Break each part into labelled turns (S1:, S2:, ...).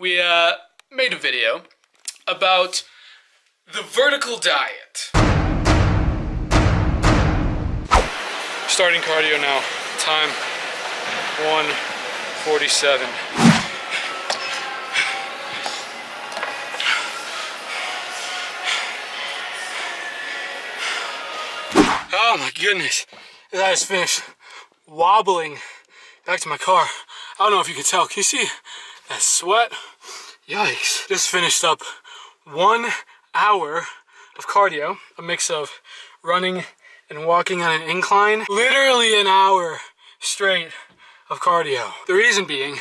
S1: we uh, made a video about the vertical diet. Starting cardio now. Time 147. Oh my goodness. I finished wobbling back to my car. I don't know if you can tell. Can you see that sweat? Yikes. Just finished up one hour of cardio, a mix of running and walking on an incline. Literally an hour straight of cardio. The reason being,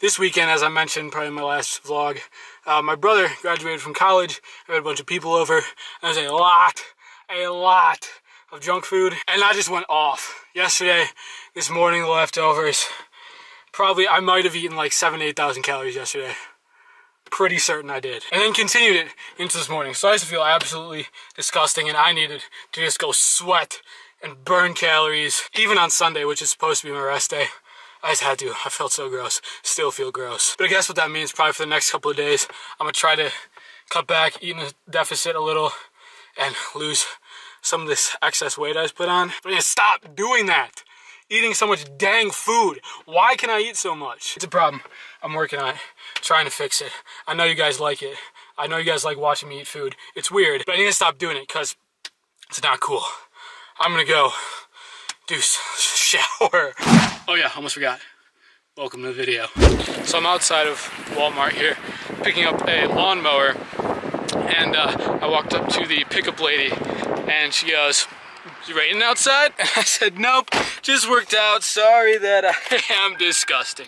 S1: this weekend, as I mentioned probably in my last vlog, uh, my brother graduated from college. I had a bunch of people over. There's a lot, a lot of junk food. And I just went off. Yesterday, this morning, the leftovers, probably, I might have eaten like seven, 8,000 calories yesterday. Pretty certain I did. And then continued it into this morning. So I to feel absolutely disgusting and I needed to just go sweat and burn calories. Even on Sunday, which is supposed to be my rest day. I just had to. I felt so gross. Still feel gross. But I guess what that means probably for the next couple of days, I'm gonna try to cut back, eat in a deficit a little, and lose some of this excess weight I just put on. But I stop doing that. Eating so much dang food. Why can I eat so much? It's a problem. I'm working on it. Trying to fix it. I know you guys like it. I know you guys like watching me eat food. It's weird, but I need to stop doing it because it's not cool. I'm gonna go do shower. Oh yeah, almost forgot. Welcome to the video. So I'm outside of Walmart here, picking up a lawnmower, and uh, I walked up to the pickup lady, and she goes, "You raining outside?" I said, "Nope, just worked out. Sorry that I am disgusting."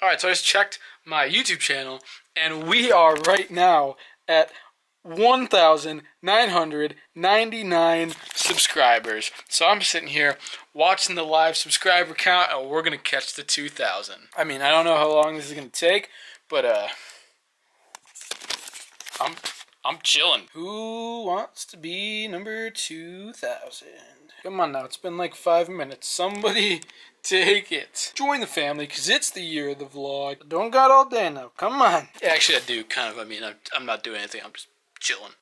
S1: All right, so I just checked my YouTube channel, and we are right now at 1,999 subscribers. So I'm sitting here watching the live subscriber count, and we're gonna catch the 2,000. I mean, I don't know how long this is gonna take, but uh, I'm I'm chilling. Who wants to be number 2,000? Come on now, it's been like five minutes. Somebody take it. Join the family, because it's the year of the vlog. Don't got all day now. Come on. Actually, I do, kind of. I mean, I'm, I'm not doing anything. I'm just chilling.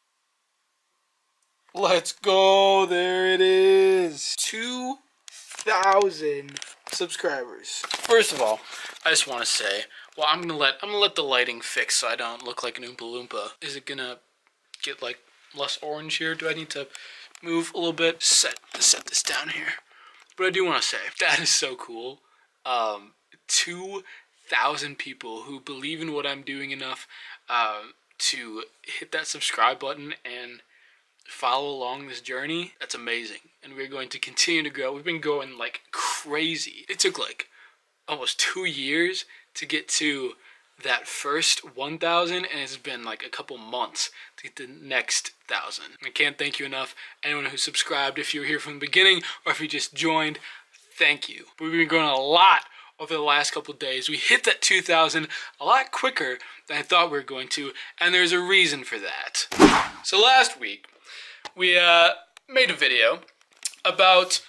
S1: Let's go. There it is. 2,000 subscribers. First of all, I just want to say, well, I'm gonna let I'm gonna let the lighting fix so I don't look like an Oompa Loompa. Is it gonna get like less orange here? Do I need to move a little bit? Set set this down here. But I do want to say that is so cool. Um, two thousand people who believe in what I'm doing enough um, to hit that subscribe button and follow along this journey. That's amazing, and we're going to continue to grow. We've been going like crazy. It took like almost two years to get to that first 1,000 and it's been like a couple months to get the next 1,000. I can't thank you enough. Anyone who subscribed, if you were here from the beginning or if you just joined, thank you. We've been growing a lot over the last couple days. We hit that 2,000 a lot quicker than I thought we were going to, and there's a reason for that. So last week, we uh, made a video about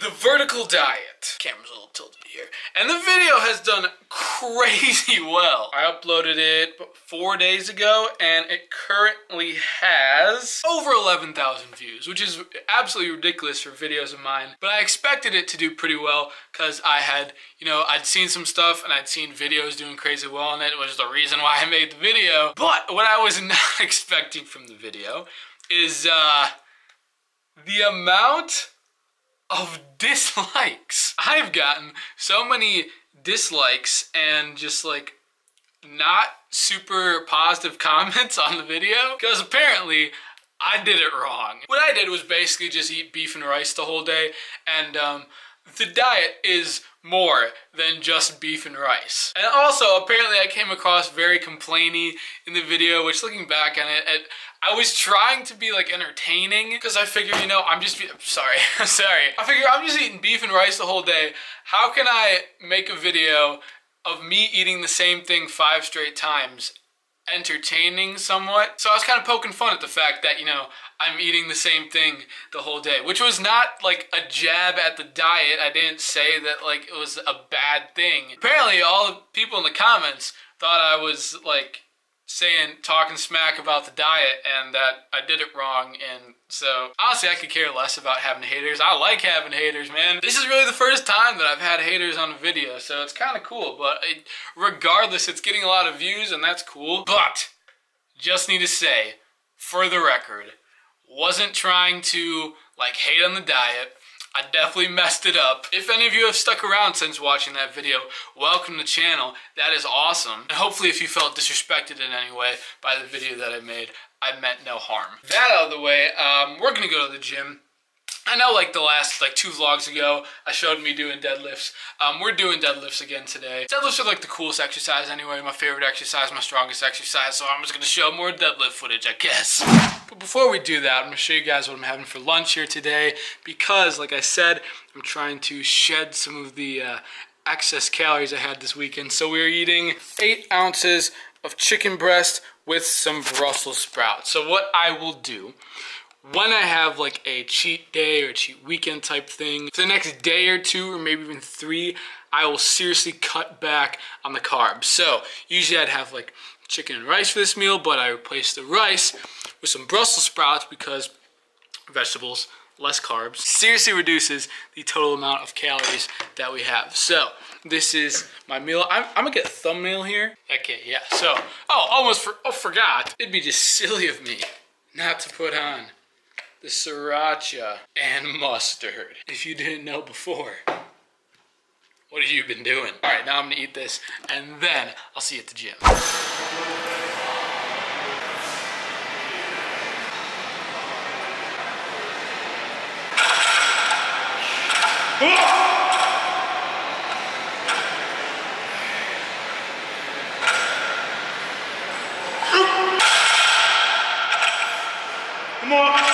S1: the vertical diet. Camera's a little tilted here. And the video has done crazy well. I uploaded it four days ago and it currently has over 11,000 views, which is absolutely ridiculous for videos of mine. But I expected it to do pretty well because I had, you know, I'd seen some stuff and I'd seen videos doing crazy well and it was the reason why I made the video. But what I was not expecting from the video is uh, the amount of dislikes. I've gotten so many dislikes and just like not super positive comments on the video because apparently I did it wrong. What I did was basically just eat beef and rice the whole day and um, the diet is more than just beef and rice. And also, apparently I came across very complainy in the video, which looking back on it, it I was trying to be like entertaining because I figured, you know, I'm just, sorry, I'm sorry. I figure I'm just eating beef and rice the whole day. How can I make a video of me eating the same thing five straight times entertaining somewhat? So I was kind of poking fun at the fact that, you know, I'm eating the same thing the whole day, which was not like a jab at the diet. I didn't say that like it was a bad thing. Apparently all the people in the comments thought I was like saying talking smack about the diet and that I did it wrong and so honestly I could care less about having haters. I like having haters man. This is really the first time that I've had haters on a video so it's kind of cool but it, regardless it's getting a lot of views and that's cool but just need to say for the record wasn't trying to like hate on the diet I definitely messed it up. If any of you have stuck around since watching that video, welcome to the channel. That is awesome. And hopefully if you felt disrespected in any way by the video that I made, I meant no harm. That out of the way, um, we're gonna go to the gym. I know like the last like two vlogs ago, I showed me doing deadlifts. Um, we're doing deadlifts again today. Deadlifts are like the coolest exercise anyway, my favorite exercise, my strongest exercise, so I'm just gonna show more deadlift footage, I guess. But before we do that, I'm gonna show you guys what I'm having for lunch here today because, like I said, I'm trying to shed some of the uh, excess calories I had this weekend. So we're eating eight ounces of chicken breast with some Brussels sprouts. So what I will do when I have like a cheat day or cheat weekend type thing, for the next day or two or maybe even three, I will seriously cut back on the carbs. So usually I'd have like chicken and rice for this meal, but I replace the rice with some Brussels sprouts because vegetables, less carbs, seriously reduces the total amount of calories that we have. So this is my meal. I'm, I'm gonna get a thumbnail here. Okay, yeah, so, oh, almost for, oh, forgot. It'd be just silly of me not to put on the sriracha and mustard. If you didn't know before, what have you been doing? All right, now I'm gonna eat this and then I'll see you at the gym. Come ah on.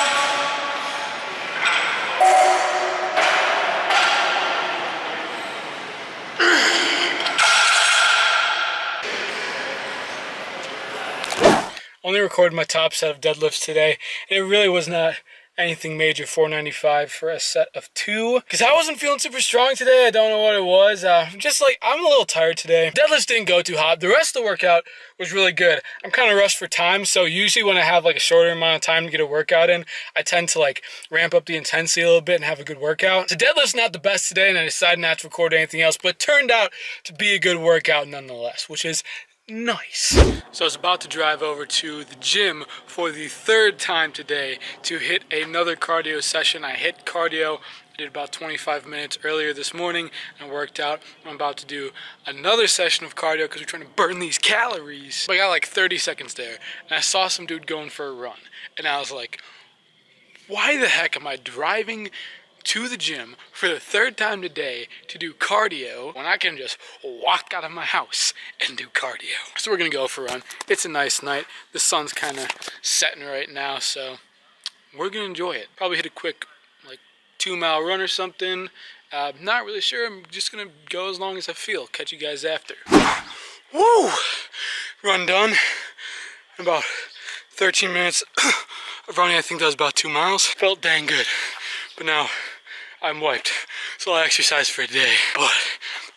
S1: Only recorded my top set of deadlifts today. It really was not anything major 495 for a set of two. Because I wasn't feeling super strong today. I don't know what it was. Uh, just like I'm a little tired today. Deadlifts didn't go too hot. The rest of the workout was really good. I'm kind of rushed for time so usually when I have like a shorter amount of time to get a workout in I tend to like ramp up the intensity a little bit and have a good workout. The deadlift's not the best today and I decided not to record anything else but turned out to be a good workout nonetheless which is Nice. So I was about to drive over to the gym for the third time today to hit another cardio session. I hit cardio, I did about 25 minutes earlier this morning and worked out. I'm about to do another session of cardio because we're trying to burn these calories. But I got like 30 seconds there and I saw some dude going for a run and I was like, why the heck am I driving to the gym for the third time today to do cardio when I can just walk out of my house and do cardio. So we're gonna go for a run. It's a nice night. The sun's kind of setting right now, so we're gonna enjoy it. Probably hit a quick like two mile run or something. Uh, not really sure. I'm just gonna go as long as I feel. Catch you guys after. Woo! Run done. About 13 minutes of running. I think that was about two miles. Felt dang good. But now I'm wiped. So I exercise for a day, but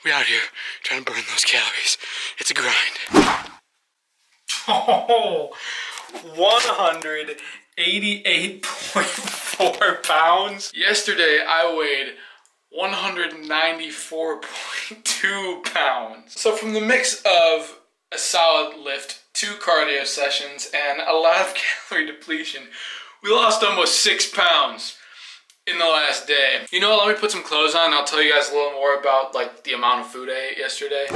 S1: we out here trying to burn those calories. It's a grind. Oh, 188.4 pounds. Yesterday I weighed 194.2 pounds. So from the mix of a solid lift, two cardio sessions, and a lot of calorie depletion, we lost almost six pounds in the last day. You know what, let me put some clothes on I'll tell you guys a little more about like the amount of food I ate yesterday.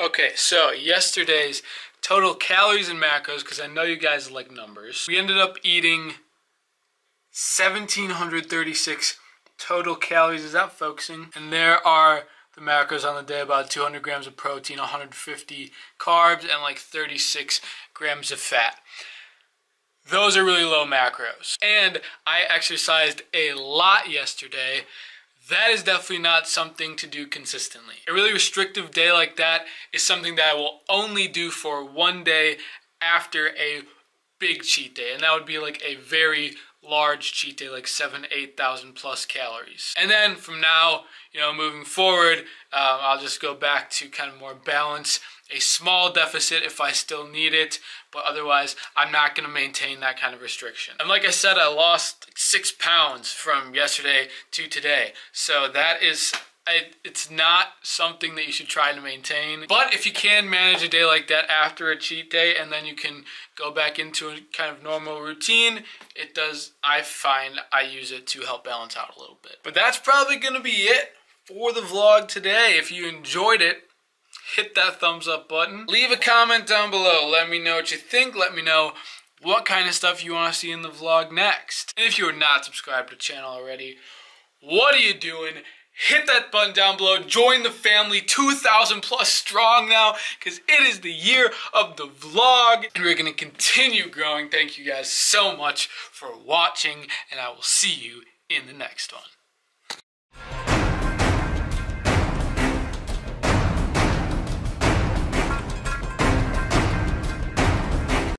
S1: Okay, so yesterday's total calories and macros, because I know you guys like numbers. We ended up eating 1,736 total calories. Is that focusing? And there are the macros on the day, about 200 grams of protein, 150 carbs, and like 36 grams of fat. Those are really low macros. And I exercised a lot yesterday. That is definitely not something to do consistently. A really restrictive day like that is something that I will only do for one day after a big cheat day. And that would be like a very large cheat day, like seven, 8,000 plus calories. And then from now, you know, moving forward, um, I'll just go back to kind of more balance a small deficit if I still need it, but otherwise, I'm not going to maintain that kind of restriction. And like I said, I lost six pounds from yesterday to today. So that is I, it's not something that you should try to maintain. But if you can manage a day like that after a cheat day and then you can go back into a kind of normal routine, it does, I find I use it to help balance out a little bit. But that's probably going to be it for the vlog today. If you enjoyed it, hit that thumbs up button. Leave a comment down below. Let me know what you think. Let me know what kind of stuff you want to see in the vlog next. And if you are not subscribed to the channel already, what are you doing? hit that button down below. Join the family, 2,000 plus strong now, because it is the year of the vlog, and we're going to continue growing. Thank you guys so much for watching, and I will see you in the next one.